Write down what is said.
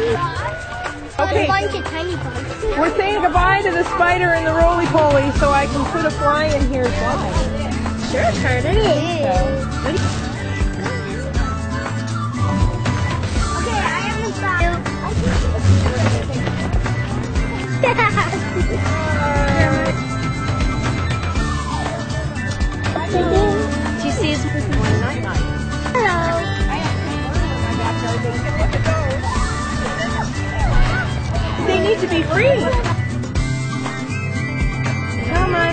Okay. A bunch of tiny bugs. We're saying goodbye to the spider and the roly-poly so I can put a fly in here as well. Sure, turn it in. What do you- Okay, I have the style. to be free. Come on.